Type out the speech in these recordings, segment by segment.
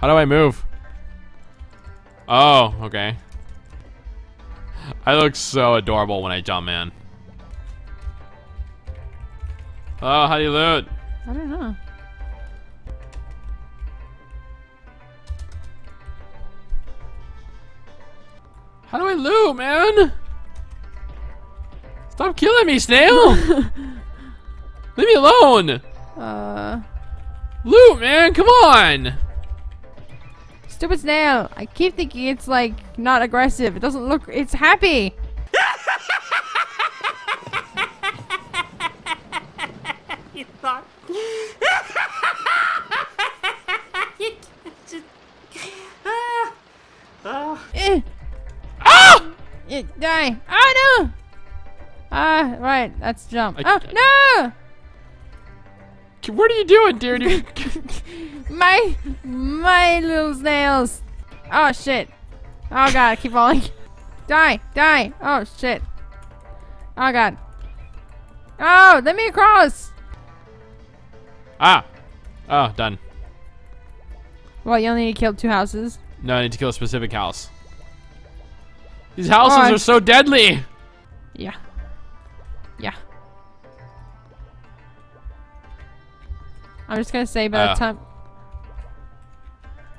How do I move? Oh, okay. I look so adorable when I jump, man. Oh, how do you loot? I don't know. How do I loot, man? Stop killing me, snail! Leave me alone! Uh, Loot, man, come on! Stupid snail. I keep thinking it's like not aggressive. It doesn't look. It's happy. you thought. you just. Ah. Oh. Eh. Ah! Eh, die. Oh no. Ah, right. That's jump. I- oh What are you doing, dude? My my little snails. Oh shit. Oh god, I keep falling. Die, die. Oh shit. Oh god. Oh, let me across. ah! Oh, done. Well, you only need to kill two houses. No, I need to kill a specific house. These houses Oh, are so deadly! Yeah. Yeah. I'm just gonna say by Uh. the time.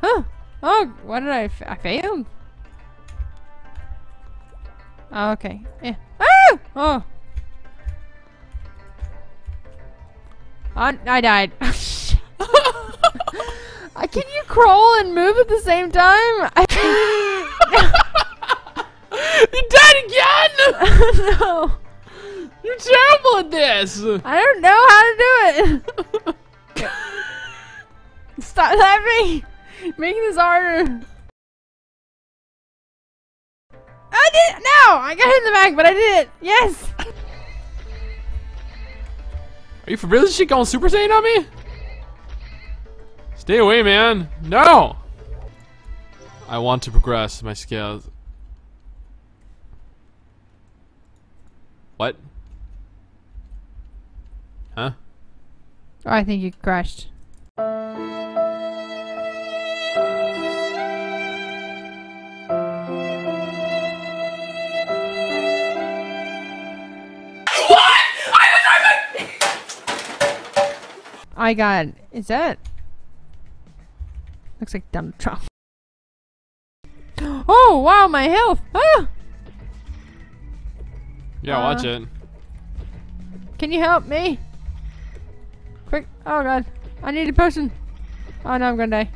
Huh? Oh, why did I? I failed. Oh, okay. Yeah. Ah! Oh. I, I died. Uh, Can you crawl and move at the same time? you died again! no. You're terrible at this! I don't know how to do it. Stop laughing. Making this harder. I did it. No, I got hit in the back, but I did it. Yes. Are you for real? Is she going Super Saiyan on me? Stay away, man. No! I want to progress my skills. What? Huh? Oh, I think you crashed. I got. Is that? Looks like Donald Trump. Oh wow, my health! Ah! Yeah, Uh. watch it. Can you help me? Quick! Oh god, I need a potion. Oh no, I'm gonna die.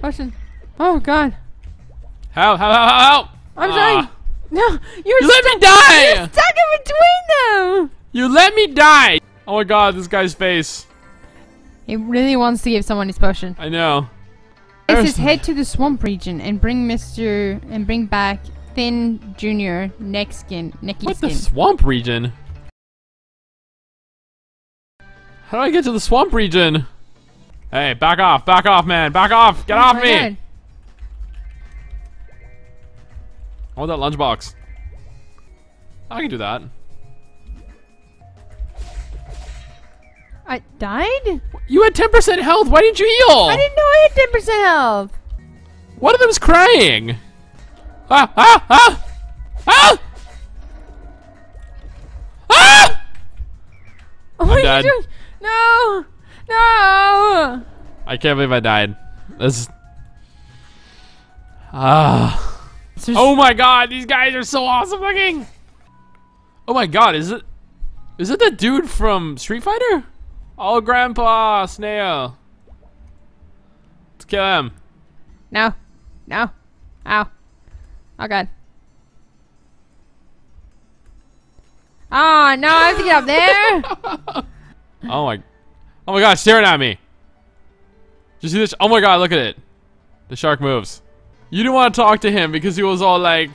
Potion. Oh god, Help, help, help, help! I'm Ah. dying. No, you're You let me die! You're stuck in between them. You let me die! Oh my god, this guy's face. He really wants to give someone his potion. I know. It says head to the swamp region and bring Mister and bring back Thin Junior neck skin, Necki What skin. the swamp region? How do I get to the swamp region? Hey, back off, back off, man, back off, get Oh off me! God. I want that lunchbox. I can do that. I died? You had 10% health, why didn't you heal? I didn't know I had 10% health. One of them's crying! Ah, ah, ah! Ah! Ah! what are dead. you doing? No! No! I can't believe I died. This. Ah. Oh my god, these guys are so awesome looking! Oh my god, is it. Is it the dude from Street Fighter? Oh, Grandpa Snail. Let's kill him. No. No. Ow. Oh god. Oh no, I have to get up there! Oh my. Oh my god, staring at me. Did you see this? Oh my god, look at it. The shark moves. You didn't want to talk to him because he was all like,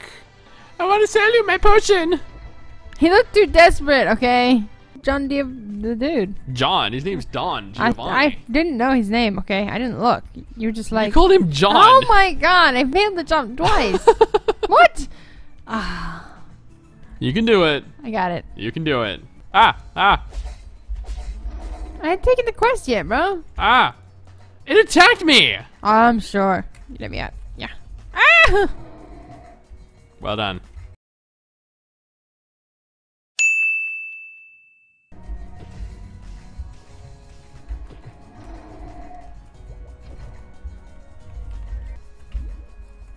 I want to sell you my potion. he looked too desperate, okay? John the dude. John, his name's Don I, Giovanni. I didn't know his name, okay? I didn't look. You were just like, you called him John. oh my god, I failed the jump twice. what? Ah. You can do it. I got it. You can do it. Ah, ah, I hadn't taken the quest yet, bro. ah. It attacked me! I'm sure. You let me out. Yeah. Ah! Well done.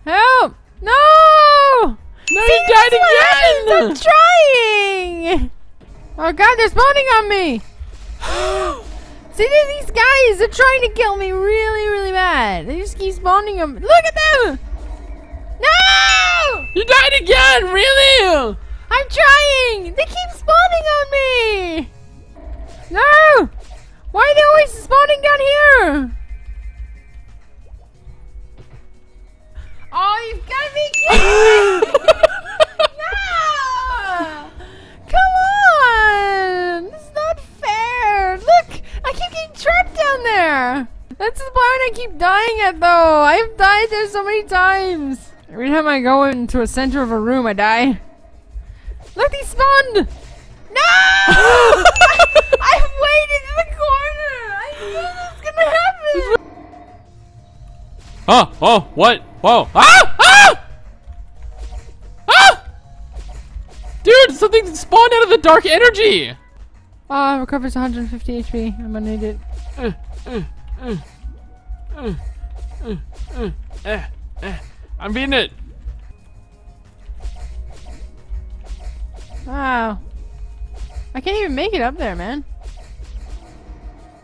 Help! No! No, you died again! Stop trying! Oh god, they're spawning on me! See these guys, they're trying to kill me really, really bad. They just keep spawning them. Look at them! No! You died again! Really? I'm trying! They keep spawning on me! No! Why are they always spawning down here? Down there! That's the part I keep dying at though! I've died there so many times! Every time I go into a center of a room, I die. Look, he spawned! No! I, waited in the corner! I knew this was gonna happen! Oh, oh, what? Whoa. Ah! Ah! Ah! Dude, something spawned out of the dark energy! Oh, it recovers 150 HP. I'm gonna need it. I'm beating it. Wow. I can't even make it up there, man.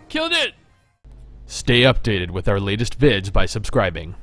Killed it! Stay updated with our latest vids by subscribing.